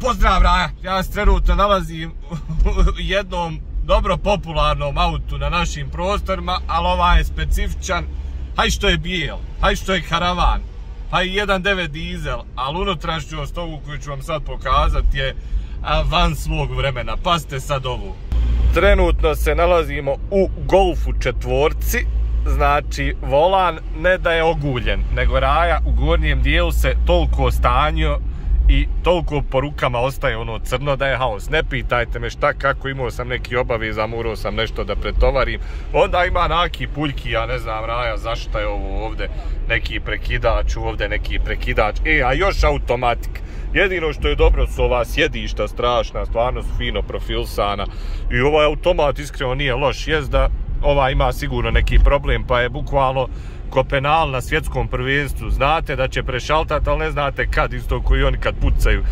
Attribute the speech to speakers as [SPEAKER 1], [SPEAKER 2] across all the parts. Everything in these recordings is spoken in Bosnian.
[SPEAKER 1] Pozdrav Raja, ja se trenutno nalazim u jednom dobro popularnom autu na našim prostorima, ali ova je specifičan. Haj što je bijel, haj što je karavan, haj 1.9 dizel, ali unutrašnjost ovu koju ću vam sad pokazati je van svog vremena. Paste sad ovu. Trenutno se nalazimo u Golfu četvorci, znači volan ne da je oguljen, nego raja u gornjem dijelu se toliko stanio i toliko po rukama ostaje ono crno da je haos. Ne pitajte me šta, kako imao sam neki obavez, zamurao sam nešto da pretovarim. Onda ima naki puljki, ja ne znam, raja, zašto je ovo ovde neki prekidač, ovde neki prekidač. E, a još automatik. Jedino što je dobro su ova sjedišta strašna, stvarno su fino profilsana. I ovaj automat iskreno nije loš, jest da ova ima sigurno neki problem, pa je bukvalno ko penal na svjetskom prvenstvu. Znate da će prešaltati, ali ne znate kad isto koji oni kad pucaju.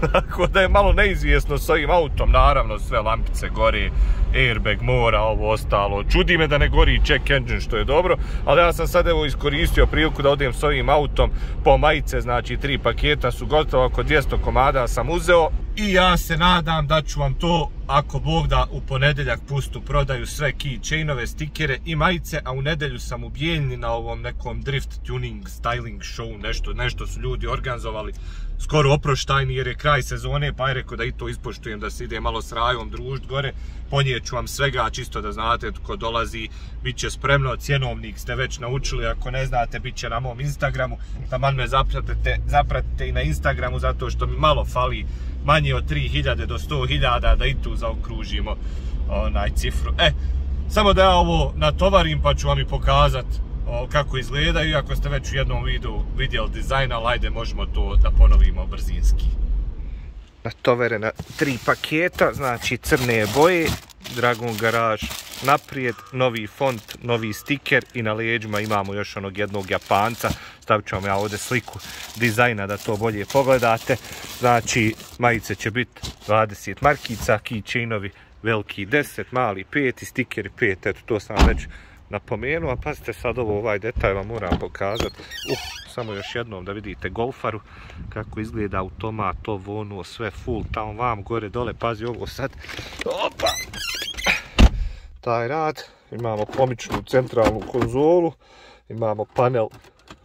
[SPEAKER 1] Tako da je malo neizvjesno s ovim autom, naravno sve lampice gori, airbag mora, ovo ostalo. Čudi me da ne gori check engine, što je dobro, ali ja sam sad evo iskoristio priliku da odem s ovim autom po majice, znači tri paketa su gotovo, oko 200 komada sam uzeo. I ja se nadam da ću vam to, ako Bog da, u ponedeljak pustu prodaju sve keychainove, stikere i majice, a u nedelju sam u Bijeljni na ovom nekom drift tuning, styling show, nešto, nešto su ljudi organizovali skoro oproštajni jer je kraj sezone, pa je rekao da i to ispoštujem da se ide malo s rajom družit gore. Ponijeću vam svega, čisto da znate ko dolazi, bit će spremno, cjenovnik ste već naučili, ako ne znate, bit će na mom Instagramu, taman me zapratite, zapratite i na Instagramu, zato što mi malo fali manje od 3000 do 100.000 da i tu zaokružimo onaj cifru. E, samo da ja ovo natovarim pa ću vam i pokazat kako izgledaju, ako ste već u jednom videu vidjeli dizajn, ali ajde možemo to da ponovimo brzinski. Natovere na tri paketa, znači crne boje, Dragon Garage naprijed, novi font, novi stiker i na leđima imamo još onog jednog Japanca. Stavit ću vam ja ovdje sliku dizajna da to bolje pogledate. Znači, majice će biti 20 markica, keychainovi veliki 10, mali 5 i stikeri 5, eto to sam već napomenuo, a pazite sad ovo, ovaj detalj vam moram pokazati. Uh, samo još jednom da vidite golfaru, kako izgleda automat, ovo ono, sve full, tamo vam, gore, dole, pazi ovo sad. Opa! Taj rad, imamo pomičnu centralnu konzolu, imamo panel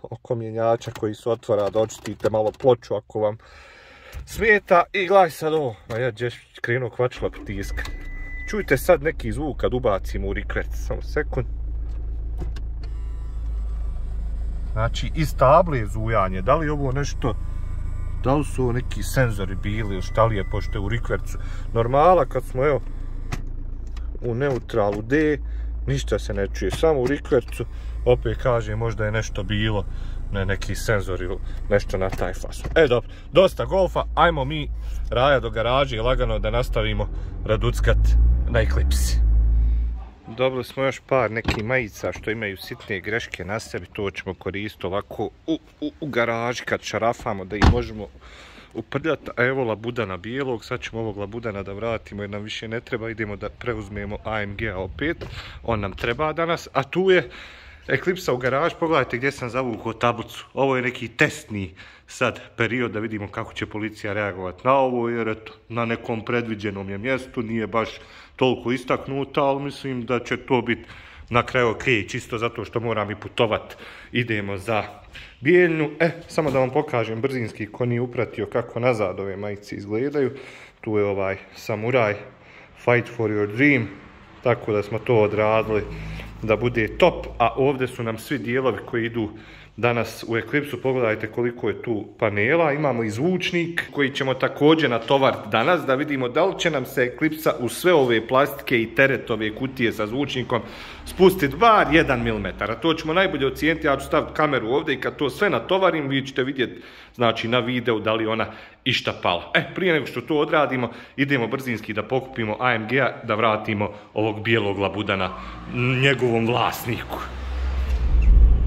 [SPEAKER 1] oko mjenjača koji se otvara da očistite malo ploču ako vam smijeta. I gledaj sad ovo, a ja gdje krenuo kvačila pritiska. Čujte sad neki zvuk kad ubacimo u rikvert, samo sekund. Znači, iz table zujanje, da li ovo nešto, da li su neki senzori bili ili šta li je, pošto je u rikvercu normala, kad smo, evo, u neutralu D, ništa se ne čuje, samo u rikvercu, opet kaže, možda je nešto bilo, ne neki senzor ili nešto na taj fason. E, dobro, dosta golfa, ajmo mi raja do garaže i lagano da nastavimo raduckat na Eclipse. Dobili smo još par nekih majica što imaju sitne greške na sebi, to ćemo koristiti ovako u, u, u garaži kad šarafamo da ih možemo uprljati. A evo labudana bijelog, sad ćemo ovog labudana da vratimo jer nam više ne treba, idemo da preuzmemo AMG-a opet, on nam treba danas, a tu je Eclipse u garaž, pogledajte gdje sam zavukao tablicu. Ovo je neki testni sad period da vidimo kako će policija reagovati na ovo, jer eto, na nekom predviđenom je mjestu, nije baš toliko istaknuta, ali mislim da će to biti na kraju ok, čisto zato što moram i putovat. Idemo za bijeljnu. E, samo da vam pokažem brzinski ko nije upratio kako nazad ove majice izgledaju. Tu je ovaj samuraj, fight for your dream, tako da smo to odradili da bude top, a ovdje su nam svi dijelovi koji idu danas u Eklipsu Pogledajte koliko je tu panela. Imamo i zvučnik koji ćemo također natovar danas da vidimo da li će nam se Eklipsa u sve ove plastike i teretove kutije sa zvučnikom spustiti bar 1 mm. To ćemo najbolje ocijeniti. Ja ću staviti kameru ovdje i kad to sve natovarim vi ćete vidjeti znači, na videu da li ona išta pala. E, prije nego što to odradimo, idemo brzinski da pokupimo AMG-a da vratimo ovog bijelog labudana njegovom vlasniku.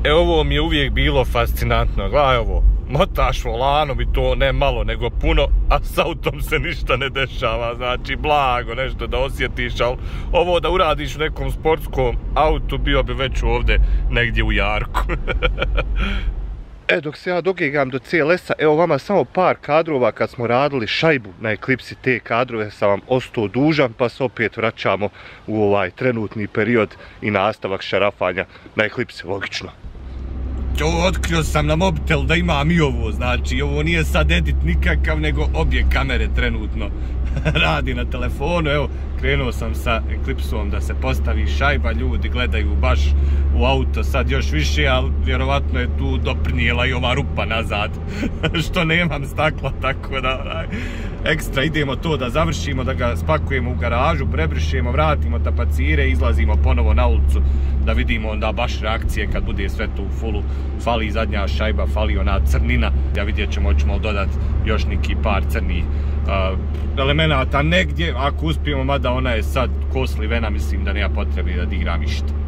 [SPEAKER 1] E ovo mi je uvijek bilo fascinantno. Gledaj ovo, motaš volanom i to ne malo nego puno, a s autom se ništa ne dešava. Znači, blago nešto da osjetiš, ali ovo da uradiš u nekom sportskom autu bio bi već ovde negdje u jarku. E, dok se ja dogigam do CLS-a, evo vama samo par kadrova kad smo radili šajbu na Eklipsi, te kadrove sam vam ostao dužan, pa se opet vraćamo u ovaj trenutni period i nastavak šarafanja na Eklipsi, logično.
[SPEAKER 2] Jo, otkrio sam na mobitel da imam i ovo, znači ovo nije sad edit nikakav, nego obje kamere trenutno. Radi na telefonu, evo, krenuo sam sa Eclipseom da se postavi šajba, ljudi gledaju baš u auto sad još više, ali vjerovatno je tu doprinijela i ova rupa nazad, što nemam stakla, tako da ovaj, ekstra idemo to da završimo, da ga spakujemo u garažu, prebrišemo, vratimo tapacire, izlazimo ponovo na ulicu da vidimo onda baš reakcije kad bude sve to u fullu, fali zadnja šajba, fali ona crnina, ja vidjet ćemo, ćemo dodati još neki par crnih uh, elemenata negdje, ako uspijemo, mada ona je sad koslivena, mislim da nema potrebe da digram išta.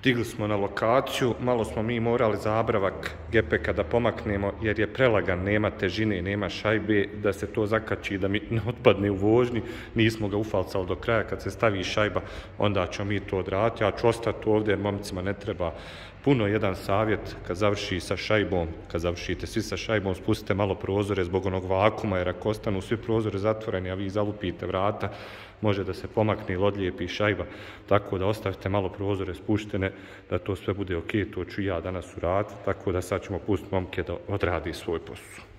[SPEAKER 1] Stigli smo na lokaciju, malo smo mi morali zabravak gepeka da pomaknemo jer je prelagan, nema težine, nema šajbe, da se to zakači da mi ne otpadne u vožnji. Nismo ga ufalcali do kraja, kad se stavi šajba, onda ćemo mi to odraditi. Ja ću ostati ovdje jer momicima ne treba puno jedan savjet kad završi sa šajbom, kad završite svi sa šajbom, spustite malo prozore zbog onog vakuma, jer ako ostanu svi prozore zatvoreni, a vi zalupite vrata, može da se pomakne ili odlijepi šajba, tako da ostavite malo prozore spuštene, da to sve bude ok, to ću ja danas uraditi, tako da sad ćemo pustiti momke da odradi svoj posao.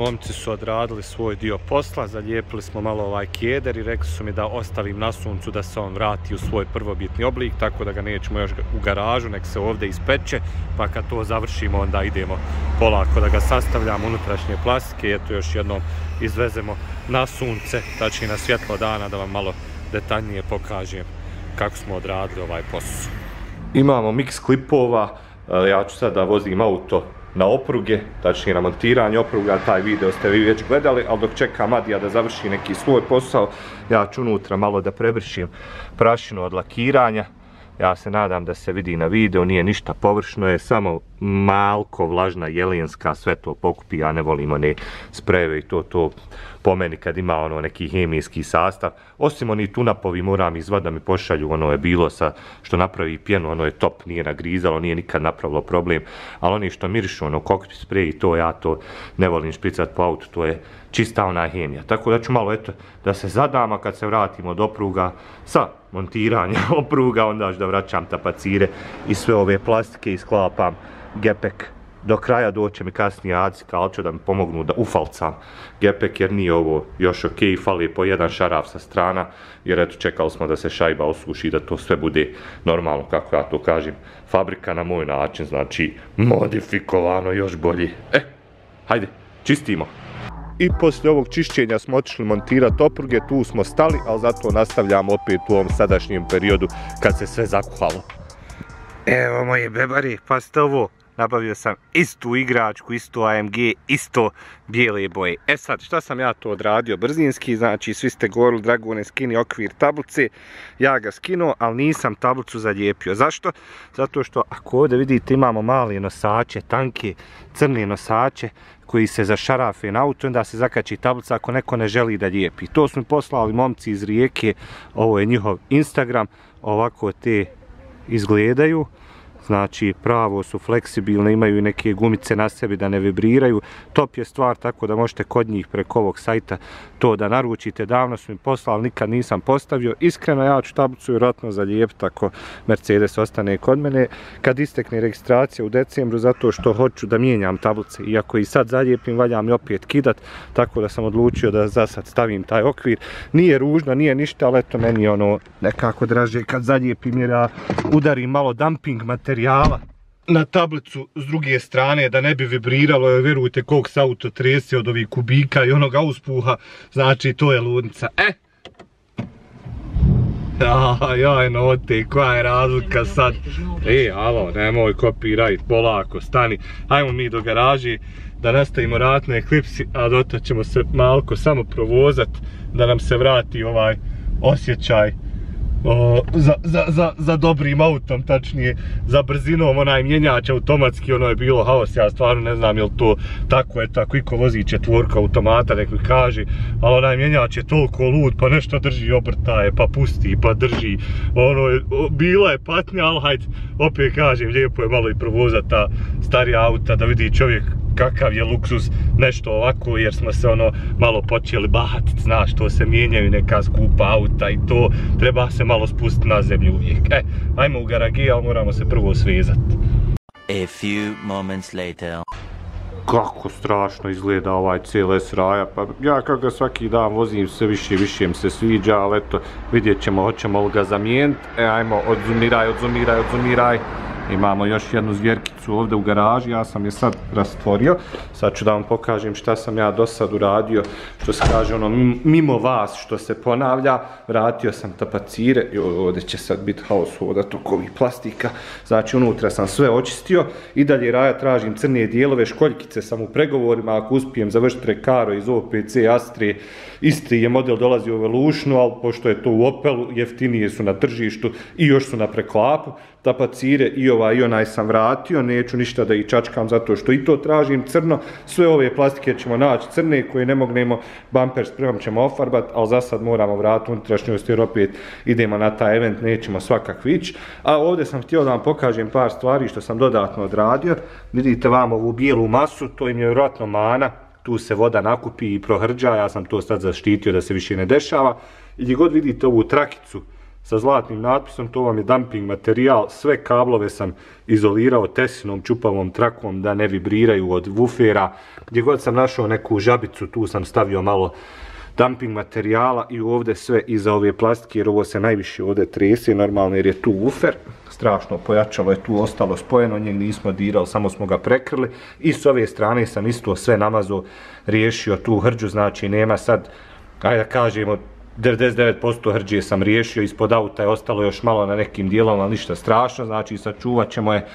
[SPEAKER 1] Momci su odradili svoj dio posla, zalijepili smo malo ovaj kjeder i rekli su mi da ostavim na suncu da se on vrati u svoj prvobitni oblik, tako da ga nećemo još u garažu, nek se ovdje ispeče, pa kad to završimo onda idemo polako da ga sastavljamo unutrašnje plastike i eto još jednom izvezemo na sunce, znači na svjetlo dana da vam malo detaljnije pokažem kako smo odradili ovaj posao. Imamo mix klipova, ja ću sad da vozim auto na opruge, tačnije na montiranje opruga, taj video ste vi već gledali, ali dok čeka Madija da završi neki svoj posao, ja ću unutra malo da prebršim prašinu od lakiranja, ja se nadam da se vidi na video, nije ništa površno, je samo malko vlažna jelijenska, sve to pokupi, ja ne volim one sprejeve i to, to po meni kad ima ono neki hemijski sastav. Osim oni tunapovi moram izvad da mi pošalju, ono je bilo sa što napravi pjenu, ono je top, nije nagrizalo, nije nikad napravilo problem, ali oni što mirišu, ono kokpi sprej i to, ja to ne volim špricat po autu, to je čista ona hemija. Tako da ću malo eto da se zadama kad se vratimo do opruga sa montiranja opruga, onda ću da vraćam tapacire i sve ove plastike i sklapam gepek. Do kraja doće mi kasnije Aci Kalčo da mi pomognu da ufalcam. Gepek jer nije ovo još ok, fali po jedan šaraf sa strana jer eto čekali smo da se šajba osuši i da to sve bude normalno kako ja to kažem. Fabrika na moj način znači modifikovano još bolje. E, hajde, čistimo. I poslije ovog čišćenja smo otišli montirati opruge, tu smo stali, ali zato nastavljamo opet u ovom sadašnjem periodu kad se sve zakuhalo. Evo moje bebari, pa ste ovo, nabavio sam istu igračku, isto AMG, isto bijele boje. E sad, šta sam ja to odradio brzinski, znači svi ste govorili Dragone skini okvir tablice, ja ga skinuo, ali nisam tablicu zalijepio. Zašto? Zato što ako ovdje vidite imamo mali nosače, tanke, crne nosače, koji se zašarafe na auto, onda se zakači tablica ako neko ne želi da lijepi. To su mi poslali momci iz Rijeke, ovo je njihov Instagram, ovako te izgledaju znači pravo su fleksibilne, imaju i neke gumice na sebi da ne vibriraju. Top je stvar tako da možete kod njih preko ovog sajta to da naručite. Davno su mi poslali, nikad nisam postavio. Iskreno ja ću tablicu vjerojatno zalijepiti ako Mercedes ostane kod mene kad istekne registracija u decembru zato što hoću da mijenjam tablice. Iako i sad zalijepim, valjam mi opet kidat, tako da sam odlučio da za sad stavim taj okvir. Nije ružno, nije ništa, ali eto meni ono nekako draže kad zalijepim jer ja udarim malo dumping materijal materijala na tablicu s druge strane da ne bi vibriralo, jer vjerujte kog se auto trese od ovih kubika i onoga uspuha, znači to je ludnica. E! Jaj, jaj, note, koja je razlika sad? E, alo, nemoj kopirajt, polako, stani. Hajmo mi do garaži, da nastavimo ratne Eclipse, a dotaćemo se malko samo provozat da nam se vrati ovaj osjećaj o, za, za, za, za dobrim autom, tačnije za brzinom, onaj mjenjač automatski, ono je bilo haos, ja stvarno ne znam je li to tako je tako, iko vozi četvorka automata, nek mi kaže, ali onaj mjenjač je toliko lud, pa nešto drži obrtaje, pa pusti, pa drži, ono je, bila je patnja, ali hajde, opet kažem, lijepo je malo i provozati ta starija auta, da vidi čovjek kakav je luksus nešto ovako jer smo se ono malo počeli bahatit, znaš, to se mijenjaju neka skupa auta i to treba se malo spustiti na zemlju uvijek. E, ajmo u garagi, ali moramo se prvo svezat. A few moments later. Kako strašno izgleda ovaj CLS raja, pa ja kako ga svaki dan vozim sve više i više mi se sviđa, ali eto vidjet ćemo, hoćemo li ga zamijeniti, e ajmo, odzumiraj, odzumiraj, odzumiraj. Imamo još jednu zvjerkicu ovdje u garaži, ja sam je sad rastvorio. Sad ću da vam pokažem šta sam ja do sad uradio, što se kaže ono mimo vas što se ponavlja. Vratio sam tapacire, i ovdje će sad biti haos ovdje tokovi plastika. Znači unutra sam sve očistio i dalje raja tražim crne dijelove, školjkice sam u pregovorima, ako uspijem završiti rekaro iz OPC Astre, isti je model dolazi u Evolutionu, ali pošto je to u Opelu, jeftinije su na tržištu i još su na preklapu tapacire i ova i onaj sam vratio, neću ništa da ih čačkam zato što i to tražim crno, sve ove plastike ćemo naći crne koje ne mognemo, bumper spremom ćemo ofarbat, ali za sad moramo vratiti unutrašnjost jer opet idemo na taj event, nećemo svakak vić. A ovdje sam htio da vam pokažem par stvari što sam dodatno odradio. Vidite vam ovu bijelu masu, to im je vjerojatno mana, tu se voda nakupi i prohrđa, ja sam to sad zaštitio da se više ne dešava. I gdje god vidite ovu trakicu, sa zlatnim natpisom, to vam je dumping materijal, sve kablove sam izolirao tesinom čupavom trakom da ne vibriraju od wufera, gdje god sam našao neku žabicu, tu sam stavio malo dumping materijala i ovdje sve iza ove plastike, jer ovo se najviše ovdje trese, normalno jer je tu ufer, strašno pojačalo je tu ostalo spojeno, njeg nismo dirali, samo smo ga prekrili i s ove strane sam isto sve namazo riješio tu hrđu, znači nema sad, ajde da kažemo, 99% hrđije sam riješio, ispod auta je ostalo još malo na nekim dijelom, ali ništa strašno, znači sačuvat ćemo je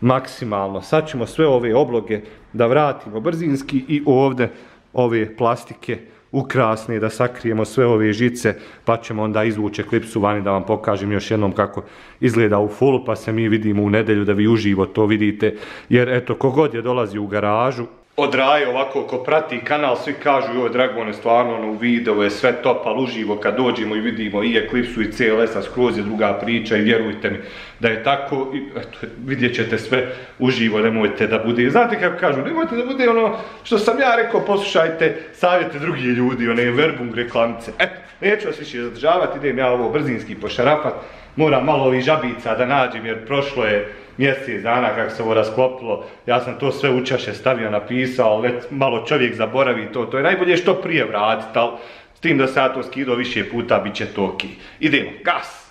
[SPEAKER 1] maksimalno. Sad ćemo sve ove obloge da vratimo brzinski i ovdje ove plastike ukrasne, da sakrijemo sve ove žice, pa ćemo onda izvući klipsu vani da vam pokažem još jednom kako izgleda u fullu, pa se mi vidimo u nedelju da vi uživo to vidite, jer eto, kogod je dolazi u garažu, odraje ovako ko prati kanal, svi kažu joj Dragone stvarno ono u je sve top, ali uživo kad dođemo i vidimo i Eklipsu i CLS-a skroz je druga priča i vjerujte mi da je tako, i, eto, vidjet ćete sve uživo, nemojte da bude, znate kako kažu, nemojte da bude ono što sam ja rekao, poslušajte savjete drugih ljudi, one verbung reklamice, eto, neću vas više zadržavati, idem ja ovo brzinski pošarafat, moram malo ovih žabica da nađem jer prošlo je mjesec dana kako se ovo rasklopilo, ja sam to sve učaše stavio, napisao, let, malo čovjek zaboravi to, to je najbolje što prije vratiti, ali s tim da se ja to skido više puta, bit će to ok. Idemo, gas!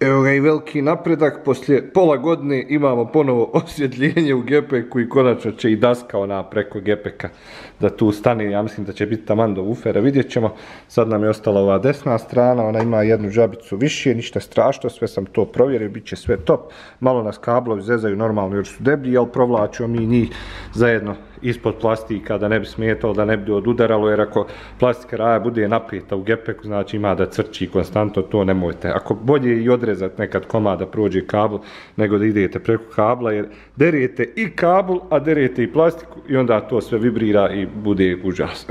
[SPEAKER 1] Evo ga i veliki napredak, poslije pola godine imamo ponovo osvjetljenje u gepeku i konačno će i daska ona preko gepeka da tu stane, ja mislim da će biti taman do ufera, vidjet ćemo. Sad nam je ostala ova desna strana, ona ima jednu žabicu više, ništa strašno, sve sam to provjerio, bit će sve top. Malo nas kablovi zezaju normalno jer su deblji, ali provlačio mi njih zajedno ispod plastika da ne bi smetalo, da ne bi odudaralo, jer ako plastika raja bude napeta u gepeku, znači ima da crči konstantno, to nemojte. Ako bolje i odrezat nekad komada prođe kabel, nego da idete preko kabla, jer derijete i kabel, a derijete i plastiku i onda to sve vibrira i bude užas.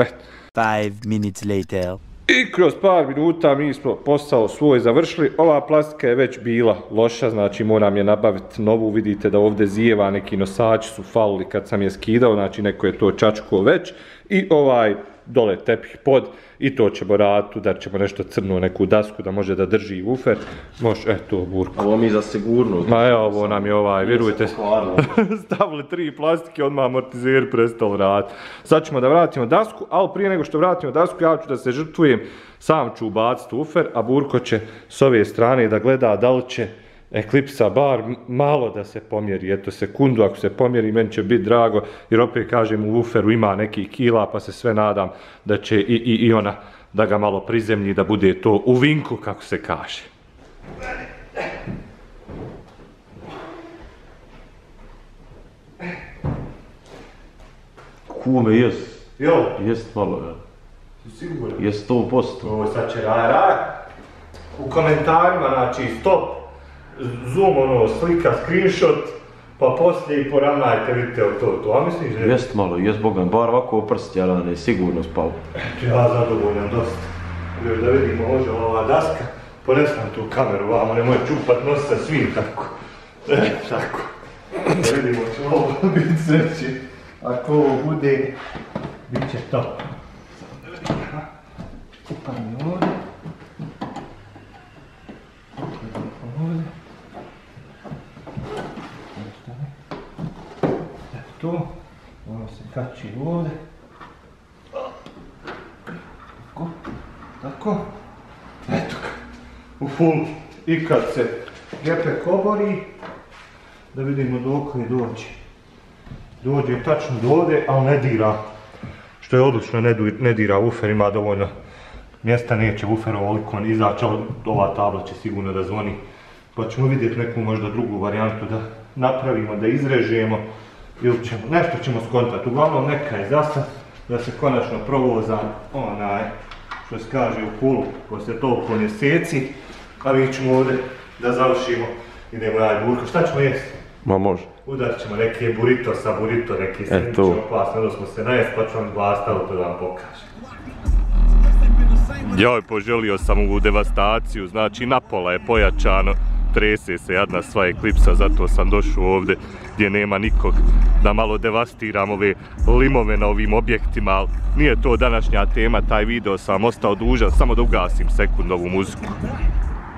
[SPEAKER 1] Five minutes later. I kroz par minuta mi smo posao svoj završili. Ova plastika je već bila loša, znači moram je nabaviti novu. Vidite da ovdje zijeva neki nosači su falili kad sam je skidao, znači neko je to čačko već. I ovaj dole tepih pod i to ćemo raditi, da ćemo nešto crnu neku dasku da može da drži ufer. Može, eto, burko.
[SPEAKER 3] Ovo mi za sigurno.
[SPEAKER 1] Ma evo, ovo nam je ovaj, vjerujte. Stavili tri plastike, odmah amortizer prestao raditi. Sad ćemo da vratimo dasku, ali prije nego što vratimo dasku, ja ću da se žrtvujem, sam ću ubaciti ufer, a burko će s ove strane da gleda da li će Eklipsa bar malo da se pomjeri, eto sekundu ako se pomjeri, meni će biti drago, jer opet kažem u uferu ima neki kila, pa se sve nadam da će i, i, i ona da ga malo prizemlji, da bude to u vinku, kako se kaže.
[SPEAKER 3] Kume, jes,
[SPEAKER 2] Jo,
[SPEAKER 3] jest malo, ja.
[SPEAKER 2] si siguran?
[SPEAKER 3] Sto posto.
[SPEAKER 2] Ovo sad će raj, raj. U komentarima, znači, stop, zoom, ono, slika, screenshot, pa poslije i poravnajte, vidite o to, to. A misliš da je...
[SPEAKER 3] Jest malo, jest Bogan, bar ovako prstja rane, sigurno spalo.
[SPEAKER 2] Eto, ja zadovoljan dosta. Još da vidimo, može ova daska, ponesam tu kameru, vamo, nemoj čupat nos sa svim, tako. E, tako. Da vidimo, će ovo biti sreći. Ako ovo bude, bit će top. Vidimo, ha. Upadni ovdje. Upadni ovdje. Ostane tu, to. Se kači ovdje. Tako, tako. Eto ga. U full. I kad se gepek obori, da vidimo dok je dođe. Dođe tačno do ovdje, ali ne dira. Što je odlično, ne, ne dira ufer, ima dovoljno mjesta, neće ufer ovoliko izaći, ali ova tabla će sigurno da zvoni. Pa ćemo vidjeti neku možda drugu varijantu da napravimo, da izrežemo ili ćemo, nešto ćemo skontati. Uglavnom neka je zasad da se konačno provoza onaj, što se kaže u kulu, poslije toliko mjeseci, a mi ćemo ovdje da završimo, idemo raditi burko. Šta ćemo jesti?
[SPEAKER 3] Ma može.
[SPEAKER 2] Udarit ćemo neki burrito sa burrito, neki
[SPEAKER 3] E,
[SPEAKER 2] sandvič,
[SPEAKER 3] to.
[SPEAKER 2] opasno, onda smo se najest, pa ću vam dva ostalo to da vam pokažem.
[SPEAKER 1] Joj, poželio sam ovu devastaciju, znači napola je pojačano, trese se jadna sva eklipsa, zato sam došao ovdje gdje nema nikog, da malo devastiram ove limove na ovim objektima, ali nije to današnja tema, taj video sam ostao dužan, samo da ugasim sekund ovu muziku.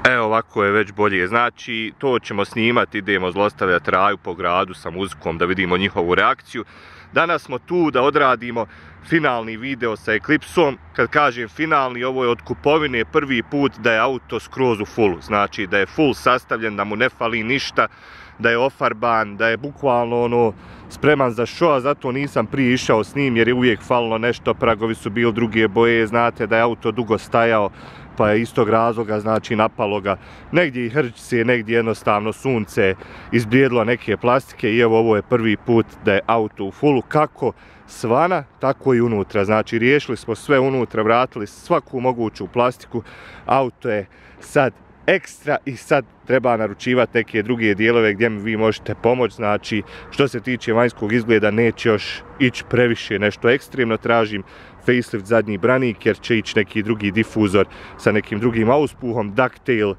[SPEAKER 1] Evo ovako je već bolje, znači to ćemo snimati, idemo zlostavljati raju po gradu sa muzikom da vidimo njihovu reakciju. Danas smo tu da odradimo finalni video sa Eclipsom. Kad kažem finalni, ovo je od kupovine prvi put da je auto skroz u fullu. Znači da je full sastavljen, da mu ne fali ništa, da je ofarban, da je bukvalno ono spreman za show, a zato nisam prije išao s njim jer je uvijek falilo nešto, pragovi su bili druge boje, znate da je auto dugo stajao, pa je istog razloga znači napalo ga negdje i hrčice, negdje jednostavno sunce izblijedilo neke plastike i evo ovo je prvi put da je auto u fullu kako svana, tako i unutra. Znači riješili smo sve unutra, vratili svaku moguću plastiku, auto je sad ekstra i sad treba naručivati neke druge dijelove gdje mi vi možete pomoći. Znači, što se tiče vanjskog izgleda, neće još ići previše nešto ekstremno. Tražim facelift zadnji branik jer će ići neki drugi difuzor sa nekim drugim auspuhom, ducktail, uh,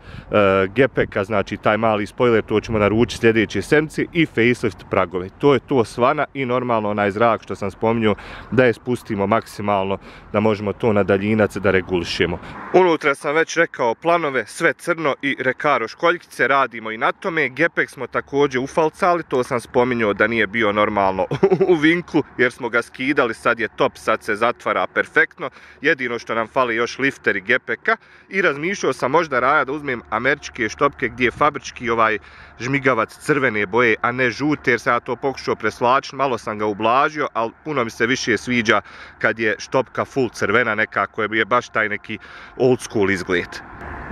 [SPEAKER 1] gepeka, znači taj mali spoiler, to ćemo naručiti sljedeće semci i facelift pragove. To je to svana i normalno onaj zrak što sam spominjao da je spustimo maksimalno da možemo to na daljinac da regulišemo. Unutra sam već rekao planove, sve crno i rekaro školjkice, radimo i na tome. Gepek smo također ufalcali, to sam spominjao da nije bio normalno u vinku jer smo ga skidali, sad je top, sad se zatvara perfektno. Jedino što nam fali još lifter i gepeka i razmišljao sam možda raja da uzmem američke štopke gdje je fabrički ovaj žmigavac crvene boje, a ne žute jer sam ja to pokušao preslačiti, malo sam ga ublažio, ali puno mi se više sviđa kad je štopka full crvena nekako je baš taj neki old school izgled.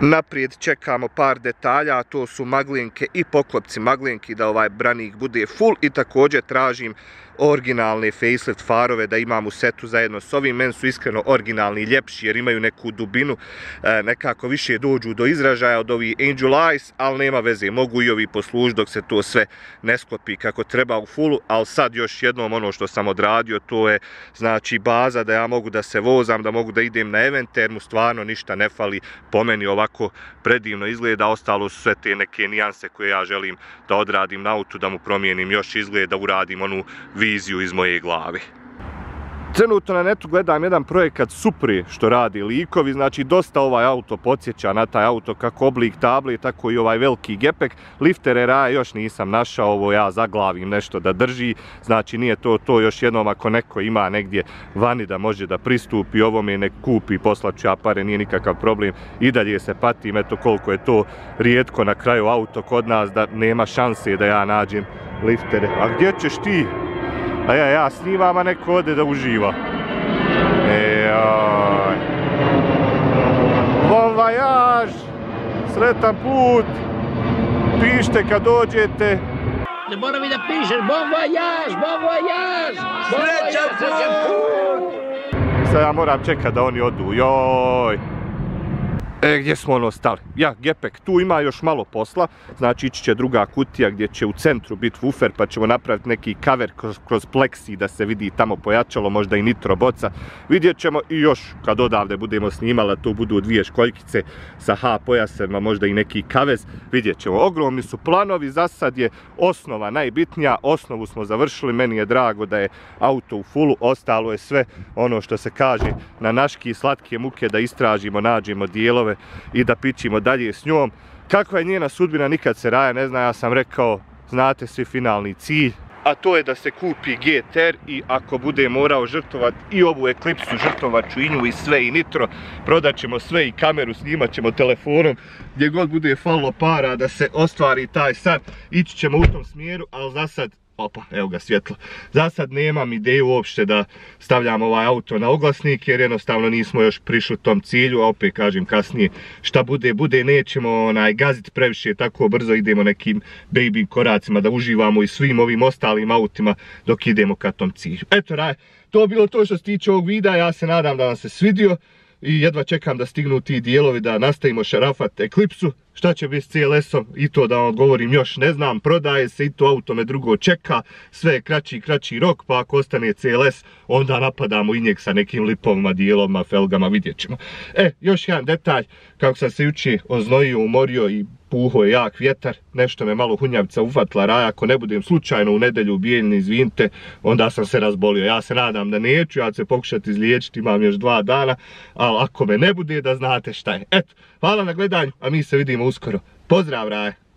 [SPEAKER 1] Naprijed čekamo par detalja, a to su maglinke i poklopci maglinki da ovaj branik bude full i također tražim originalne facelift farove da imam u setu zajedno s ovim. Men su iskreno originalni i ljepši jer imaju neku dubinu, e, nekako više dođu do izražaja od ovih Angel Eyes, ali nema veze, mogu i ovi poslužiti dok se to sve ne sklopi kako treba u fullu, ali sad još jednom ono što sam odradio, to je znači baza da ja mogu da se vozam, da mogu da idem na event, jer mu stvarno ništa ne fali, po meni ovako predivno izgleda, ostalo su sve te neke nijanse koje ja želim da odradim na autu, da mu promijenim još izgled, da uradim onu viziju iz moje glave. Trenutno na netu gledam jedan projekat Supri što radi likovi, znači dosta ovaj auto podsjeća na taj auto kako oblik table, tako i ovaj veliki gepek. Liftere raja još nisam našao, ovo ja zaglavim nešto da drži, znači nije to to još jednom ako neko ima negdje vani da može da pristupi ovome nek kupi, poslaću ja pare, nije nikakav problem. I dalje se patim, eto koliko je to rijetko na kraju auto kod nas da nema šanse da ja nađem liftere. A gdje ćeš ti? A ja, ja snimam, a neko ode da uživa. E, aj. Bon voyage! Sretan put! Pišite kad dođete.
[SPEAKER 4] Ne moravi da pišeš bon voyage, bon voyage! Srećan put!
[SPEAKER 1] Sad ja moram čekat da oni odu, joj! E, gdje smo ono stali? Ja, Gepek, tu ima još malo posla, znači ići će druga kutija gdje će u centru biti woofer, pa ćemo napraviti neki cover kroz, kroz plexi da se vidi tamo pojačalo, možda i nitro boca. Vidjet ćemo i još kad odavde budemo snimala, tu budu dvije školjkice sa H pojasevima, možda i neki kavez, vidjet ćemo. Ogromni su planovi, za sad je osnova najbitnija, osnovu smo završili, meni je drago da je auto u fullu, ostalo je sve ono što se kaže na naški slatke muke da istražimo, nađemo dijelove i da pićimo dalje s njom. Kakva je njena sudbina, nikad se raja ne zna, ja sam rekao, znate svi finalni cilj, a to je da se kupi GTR i ako bude morao žrtovat i ovu Eclipse, žrtovat ću i nju i sve i nitro, prodat ćemo sve i kameru, snimat ćemo telefonom, gdje god bude falo para da se ostvari taj san, ići ćemo u tom smjeru, ali za sad opa, evo ga svjetlo. Za sad nemam ideju uopšte da stavljam ovaj auto na oglasnik, jer jednostavno nismo još prišli tom cilju, a opet kažem kasnije šta bude, bude, nećemo onaj gazit previše, tako brzo idemo nekim baby koracima da uživamo i svim ovim ostalim autima dok idemo ka tom cilju. Eto, raj, to bilo to što se tiče ovog videa, ja se nadam da vam se svidio i jedva čekam da stignu ti dijelovi da nastavimo šarafat Eklipsu. Šta će biti s CLS-om i to da vam odgovorim još ne znam, prodaje se i to auto me drugo čeka, sve je kraći i kraći rok, pa ako ostane CLS, onda napadamo i njeg sa nekim lipovima, dijelovima, felgama, vidjet ćemo. E, još jedan detalj, kako sam se juče oznojio, umorio i puho je jak vjetar, nešto me malo hunjavica ufatla raja, ako ne budem slučajno u nedelju ubijeljni, izvinite, onda sam se razbolio. Ja se nadam da neću, ja ću se pokušati izliječiti, imam još dva dana, ali ako me ne bude, da znate šta je. Eto, hvala na gledanju, a mi se vidimo uskoro. Pozdrav, raje!